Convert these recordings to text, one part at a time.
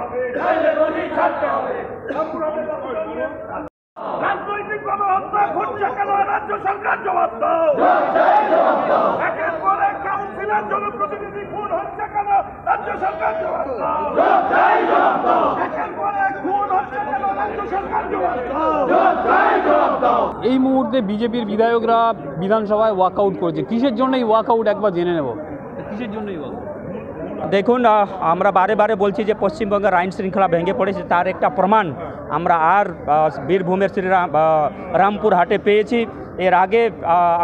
হবে। রাজনৈতিক গণহত্যা ঘটছে কেন? রাজ্য সরকার জবাব দাও। একের পর এক কাউন্সিলর জনপ্রতিনিধি খুন হচ্ছে কেন? রাজ্য সরকার জবাব দাও। একের পর এক খুন হচ্ছে কেন? রাজ্য সরকার জবাব দাও। এই মুহূর্তে বিজেপির বিধায়করা বিধানসভায় ওয়াকআউট করেছে। কিসের জন্য এই ওয়াকআউট একবার জেনে নেব। কিসের জন্য এই walkout? দেখুন আমরা বারে বারে বলছি যে পশ্চিমবঙ্গের আইন শৃঙ্খলা ভেঙে পড়েছে, তার একটা প্রমাণ আমরা আর বীরভূমের শ্রীরাম রামপুর হাটে পেয়েছি। এর আগে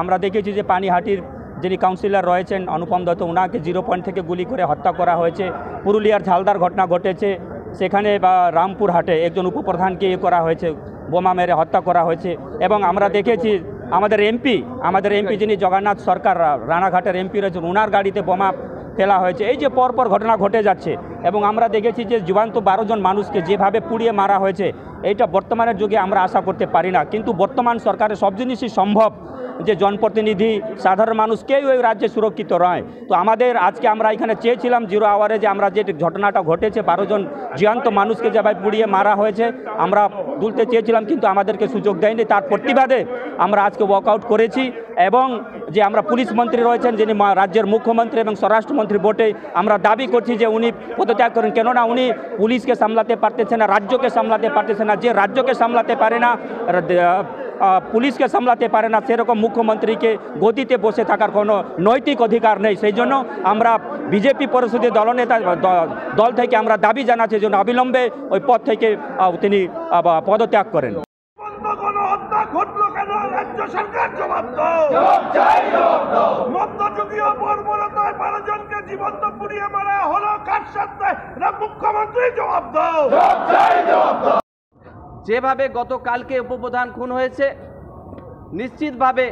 আমরা দেখেছি যে পানিহাটির যিনি কাউন্সিলর রয়েছেন, অনুপম দত্ত ওনাকে জিরো পয়েন্ট থেকে গুলি করে হত্যা করা হয়েছে। পুরুলিয়ার ঝালদার ঘটনা ঘটেছে। সেখানে, বা রামপুর হাটে একজন উপপ্রধানকে ইয়ে করা হয়েছে, বোমা মেরে হত্যা করা হয়েছে। এবং আমরা দেখেছি, আমাদের এমপি আমাদের এমপি যিনি জগন্নাথ সরকার, রানাঘাটের এমপি রয়েছেন ওনার গাড়িতে বোমা ফেলা হয়েছে। এই যে পরপর ঘটনা ঘটে যাচ্ছে এবং আমরা দেখেছি যে জীবান্ত বারো জন মানুষকে যেভাবে পুড়িয়ে মারা হয়েছে, এইটা বর্তমানের যুগে আমরা আশা করতে পারি না। কিন্তু বর্তমান সরকারের সব জিনিসই সম্ভব। যে জনপ্রতিনিধি, সাধারণ মানুষ কেউ ওই রাজ্যে সুরক্ষিত নয় তো আমাদের আজকে আমরা এখানে চেয়েছিলাম জিরো আওয়ারে যে আমরা যে ঘটনাটা ঘটেছে, বারো জন জীবন্ত মানুষকে যেভাবে পুড়িয়ে মারা হয়েছে, আমরা তুলতে চেয়েছিলাম কিন্তু আমাদেরকে সুযোগ দেয়নি। তার প্রতিবাদে আমরা আজকে ওয়াকআউট করেছি এবং যে আমরা পুলিশ মন্ত্রী রয়েছেন, যিনি রাজ্যের মুখ্যমন্ত্রী এবং স্বরাষ্ট্রমন্ত্রী বটে, আমরা দাবি করছি যে উনি পদত্যাগ করেন। কেননা উনি পুলিশকে সামলাতে পারতেছে না, রাজ্যকে সামলাতে পারতেছে না। যে রাজ্যকে সামলাতে পারে না পুলিশকে সামলাতে পারে না সেরকম মুখ্যমন্ত্রীকে গদিতে বসে থাকার কোনো নৈতিক অধিকার নেই। সেই জন্য আমরা বিজেপি পরিষদের দলনেতা দল থেকে আমরা দাবি জানাচ্ছি যেন অবিলম্বে ওই পদ থেকে তিনি পদত্যাগ করেন। ঘটলো কেন? রাজ্য সরকার জবাব মধ্যযুগীয় বর্বরতায় বারো জনকে জীবন্ত পুড়িয়ে মারা হলো কার সাথে মুখ্যমন্ত্রী জবাব দাও। যেভাবে গতকালকে উপপ্রধান খুন হয়েছে নিশ্চিতভাবে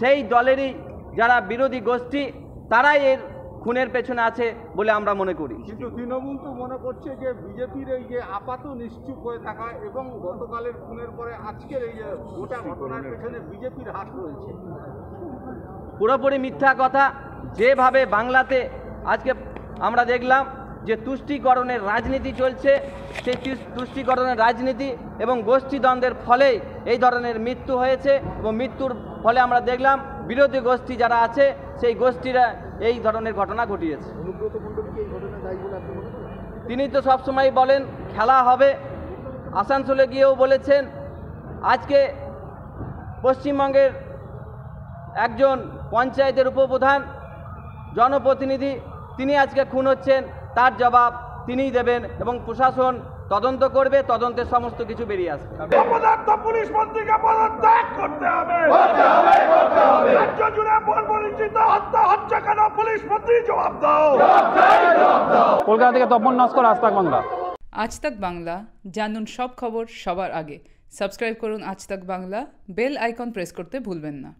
সেই দলেরই যারা বিরোধী গোষ্ঠী তারাই এর খুনের পেছনে আছে বলে আমরা মনে করি। কিন্তু তৃণমূল তো মনে করছে যে বিজেপির এই যে আপাত নিশ্চুপ হয়ে থাকা এবং গতকালের খুনের পরে আজকের এই যে গোটা ঘটনার পেছনে বিজেপির হাত রয়েছে। পুরোপুরি মিথ্যা কথা যেভাবে বাংলাতে আজকে আমরা দেখলাম যে তুষ্টিকরণের রাজনীতি চলছে, সেই তুষ্টিকরণের রাজনীতি এবং গোষ্ঠী দ্বন্দ্বের ফলে এই ধরনের মৃত্যু হয়েছে এবং মৃত্যুর ফলে আমরা দেখলাম বিরোধী গোষ্ঠী যারা আছে, সেই গোষ্ঠীরা এই ধরনের ঘটনা ঘটিয়েছে। তিনি তো সবসময় বলেন, খেলা হবে। আসানসোলে গিয়েও বলেছেন, আজকে পশ্চিমবঙ্গের একজন পঞ্চায়েতের উপপ্রধান, জনপ্রতিনিধি, তিনি আজকে খুন হচ্ছেন। তার জবাব তিনিই দেবেন এবং প্রশাসন তদন্ত করবে তদন্তের সমস্ত কিছু বেরিয়ে আসবে। পুলিশ মন্ত্রীকে পদত্যাগ করতে হবে। রাজ্য জুড়ে বর্বরিচিত হত্যা হচ্ছে কেন? পুলিশ মন্ত্রী জবাব দাও। কলকাতা থেকে তপন নস্কর আস্তাক বাংলা। আজ তাক বাংলা জানুন সব খবর সবার আগে। সাবস্ক্রাইব করুন আজ তাক বাংলা বেল আইকন প্রেস করতে ভুলবেন না।